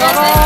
¡Vamos!